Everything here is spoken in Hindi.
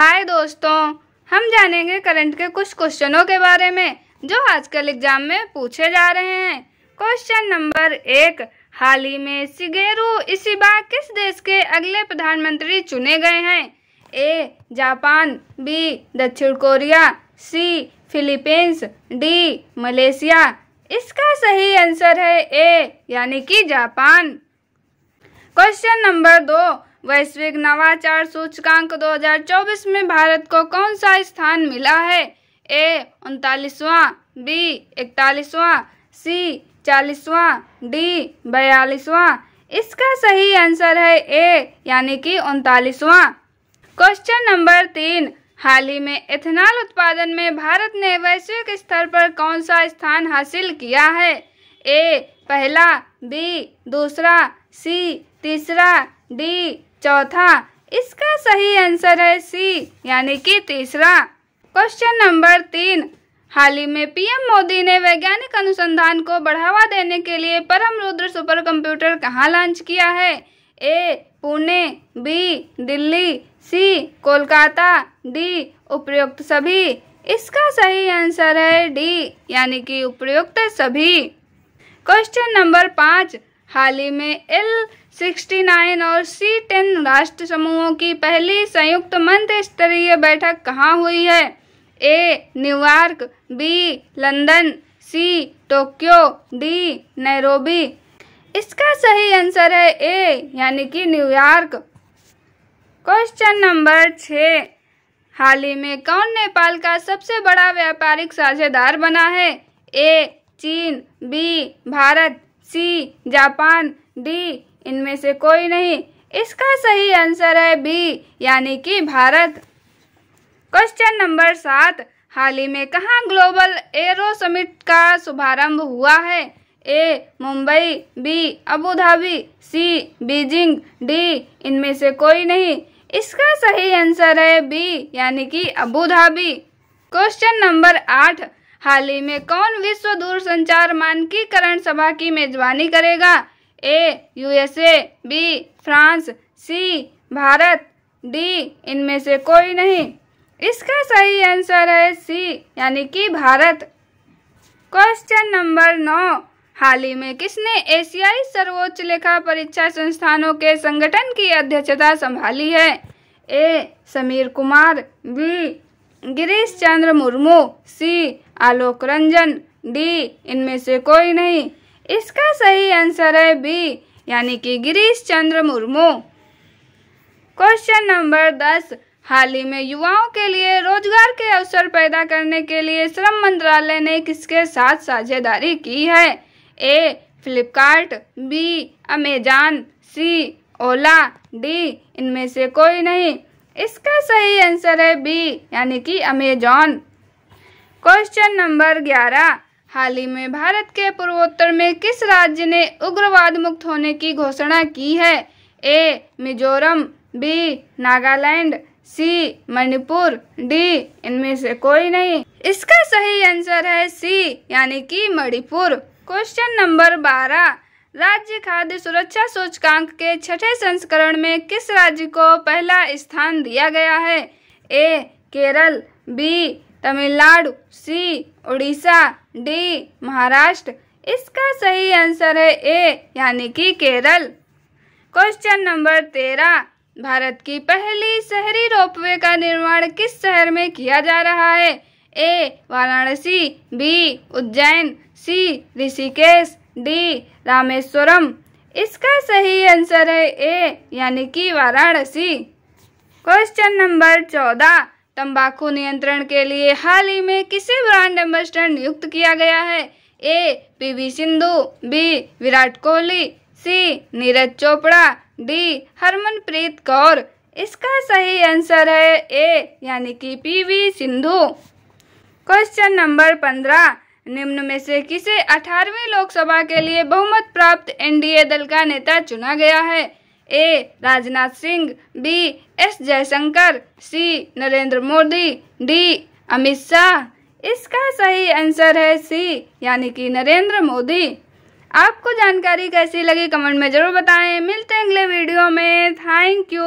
हाय दोस्तों, हम जानेंगे करंट के कुछ क्वेश्चनों के बारे में, जो आजकल एग्ज़ाम में पूछे जा रहे हैं। क्वेश्चन नंबर एक, हाल ही में शिगेरू इशिबा किस देश के अगले प्रधानमंत्री चुने गए हैं? ए, जापान, बी, दक्षिण Korea, C, Philippines, D, Malaysia. इसका सही आंसर है ए, यानी कि जापान। क्वेश्चन नंबर दो वैश्विक नवाचार सूचकांक 2024 में भारत को कौन सा स्थान मिला है? ए, उनतालीसवां, बी, इकतालीसवां, सी, चालीसवां, डी, बयालीसवां। इसका सही आंसर है ए, यानी कि उनतालीसवां। क्वेश्चन नंबर तीन, हाल ही में इथेनॉल उत्पादन में भारत ने वैश्विक स्तर पर कौन सा स्थान हासिल किया है? ए, पहला, बी, दूसरा, सी, तीसरा, डी चौथा, इसका सही आंसर है सी यानी कि तीसरा। क्वेश्चन नंबर तीन, हाल ही में पीएम मोदी ने वैज्ञानिक अनुसंधान को बढ़ावा देने के लिए परम रुद्र सुपर कंप्यूटर कहाँ लॉन्च किया है? A Pune B Delhi C Kolkata D उपयुक्त सभी। इसका सही आंसर है डी यानी कि उपयुक्त सभी। क्वेश्चन नंबर पाँच हाल ही में एल सिक्सटी नाइन और सी टेन राष्ट्र समूहों की पहली संयुक्त मंत्र स्तरीय बैठक कहाँ हुई है? A, New York, B, London, C, Tokyo, D, Nairobi. इसका सही आंसर है ए, यानी कि न्यूयॉर्क। क्वेश्चन नंबर छ। हाल ही में कौन नेपाल का सबसे बड़ा व्यापारिक साझेदार बना है? ए, चीन, B, Bharat. C, Japan, D, इनमें से कोई नहीं। इसका सही आंसर है बी, यानी कि भारत। क्वेश्चन नंबर सात, हाल ही में कहाँ ग्लोबल एरो समिट का शुभारंभ हुआ है? A, Mumbai, B Abu Dhabi C, Beijing, D, इनमें से कोई नहीं। इसका सही आंसर है बी, यानी कि अबू धाबी क्वेश्चन नंबर आठ, हाल ही में कौन विश्व दूरसंचार मानकीकरण सभा की मेजबानी करेगा। A, USA, B, France, C, Bharat, D, इनमें से कोई नहीं। इसका सही आंसर है सी, यानी कि भारत। क्वेश्चन नंबर नौ, हाल ही में किसने एशियाई सर्वोच्च लेखा परीक्षा संस्थानों के संगठन की अध्यक्षता संभाली है? A, Samir Kumar, B, Girish Chandra Murmu, C, Alok Ranjan. D इनमें से कोई नहीं। इसका सही आंसर है बी यानी कि गिरीश चंद्र मुर्मू। क्वेश्चन नंबर दस, हाल ही में युवाओं के लिए रोज़गार के अवसर पैदा करने के लिए श्रम मंत्रालय ने किसके साथ साझेदारी की है? A Flipkart B Amazon C Ola D इनमें से कोई नहीं। इसका सही आंसर है बी यानी कि अमेजॉन क्वेश्चन नंबर ग्यारह हाल ही में भारत के पूर्वोत्तर में किस राज्य ने उग्रवाद मुक्त होने की घोषणा की है? A, Mizoram, B, Nagaland, C, Manipur, D, इनमें से कोई नहीं। इसका सही आंसर है सी, यानी कि मणिपुर। क्वेश्चन नंबर बारह। राज्य खाद्य सुरक्षा सूचकांक के छठे संस्करण में किस राज्य को पहला स्थान दिया गया है? A, Kerala, B Tamil Nadu, C, Orissa, D, Maharashtra. इसका सही आंसर है ए, यानी कि केरल। क्वेश्चन नंबर तेरह, भारत की पहली शहरी रोपवे का निर्माण किस शहर में किया जा रहा है? A, Varanasi, B, Ujjain, C, Rishikesh, D, Rameswaram. इसका सही आंसर है ए, यानी कि वाराणसी। क्वेश्चन नंबर चौदह तंबाकू नियंत्रण के लिए हाल ही में किसे ब्रांड एम्बेसडर नियुक्त किया गया है। A, PV Sindhu, B, Virat Kohli, C, Neeraj Chopra, D, Harmanpreet Kaur. इसका सही आंसर है ए, यानी कि पीवी सिंधु। क्वेश्चन नंबर पंद्रह, निम्न में से किसे 18वीं लोकसभा के लिए बहुमत प्राप्त एनडीए दल का नेता चुना गया है? A, Rajnath Singh, B, S Jaishankar, C, Narendra Modi, D, Amit Shah. इसका सही आंसर है सी, यानी कि नरेंद्र मोदी। आपको जानकारी कैसी लगी कमेंट में ज़रूर बताएँ। मिलते हैं अगले वीडियो में। Thank you.